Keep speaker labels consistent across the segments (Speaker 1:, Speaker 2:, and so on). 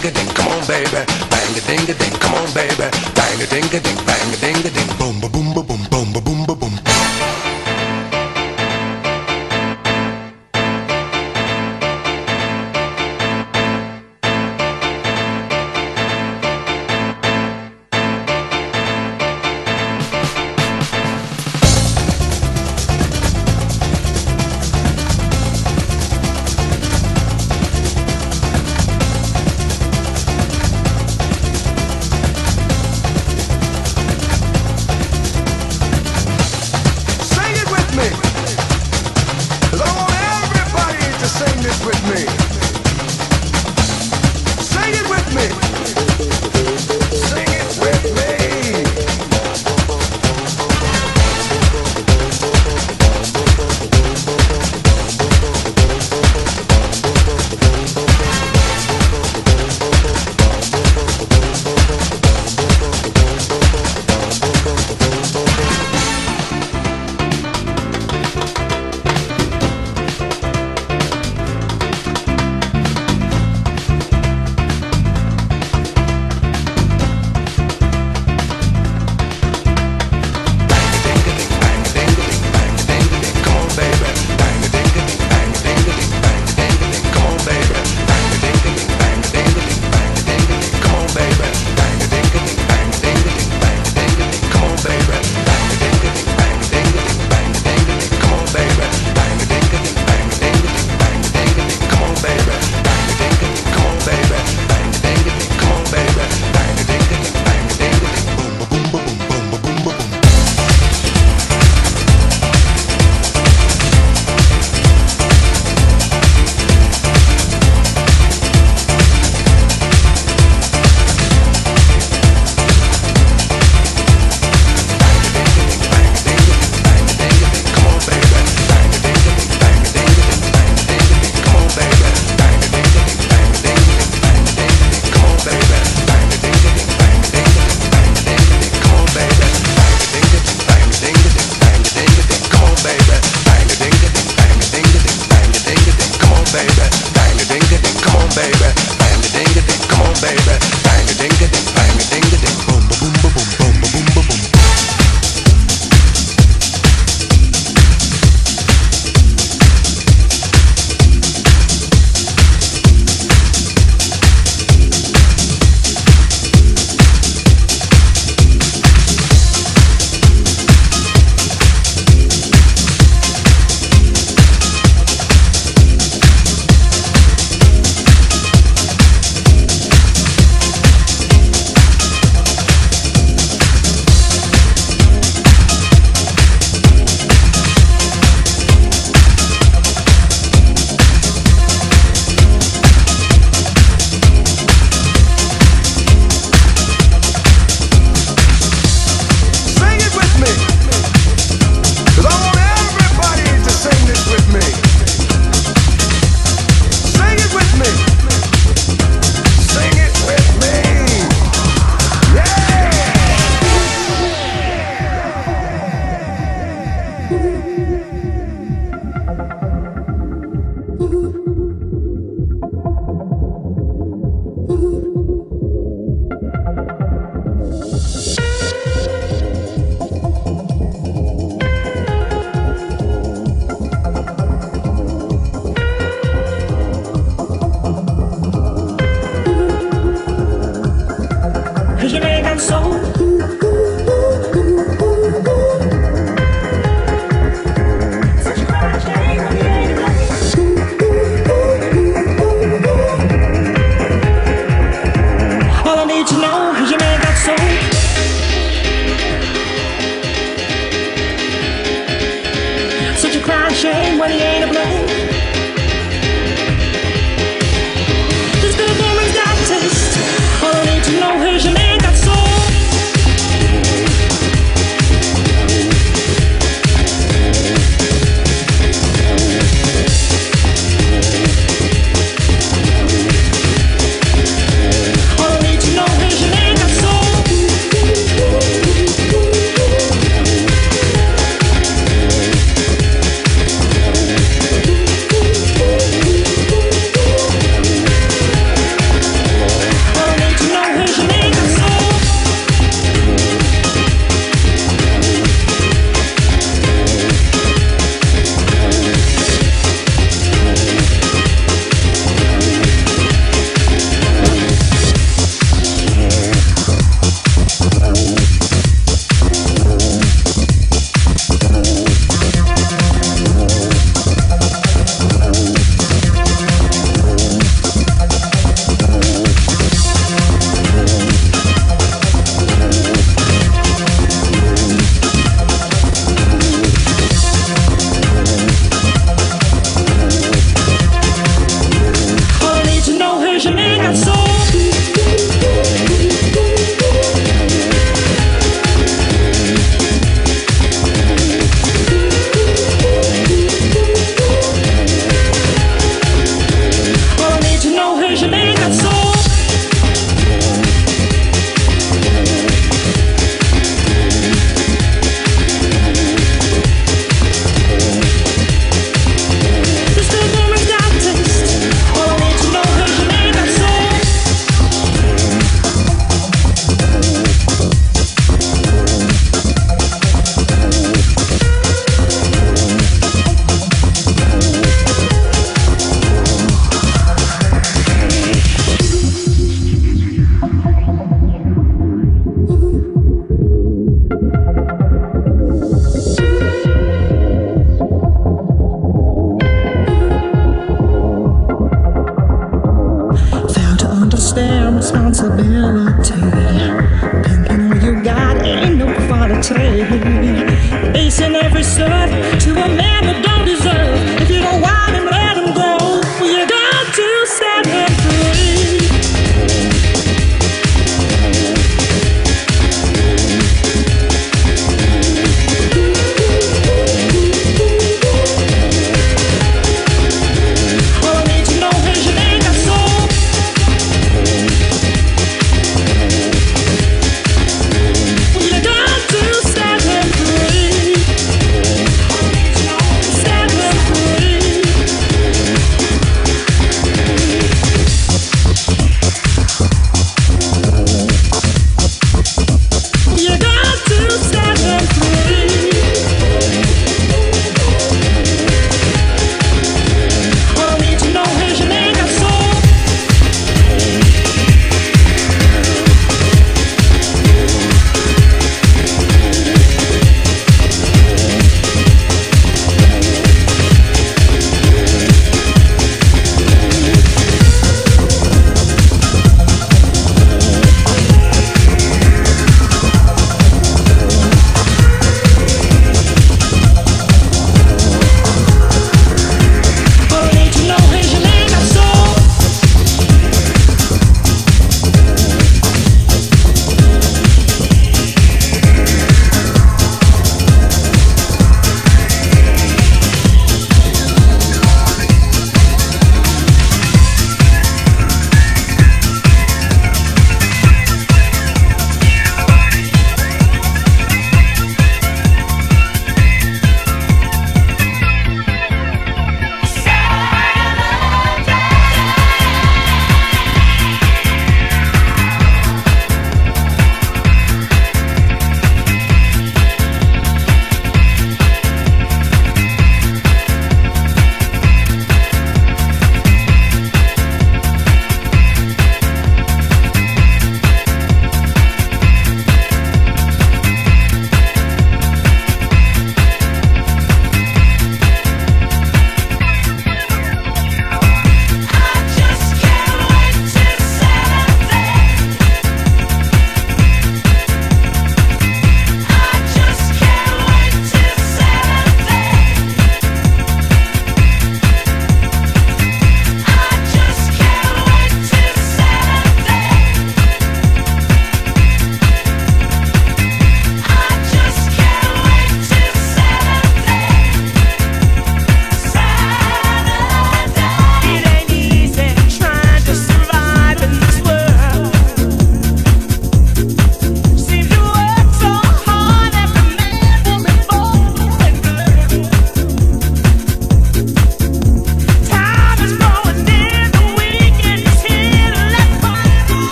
Speaker 1: ding a ding, come on baby, bang a ding a ding, come on baby, bang a ding a ding. baby. Bang a ding a ding, come on, baby. Bang a ding a ding, come on, baby. Bang a ding a ding.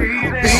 Speaker 1: Be there.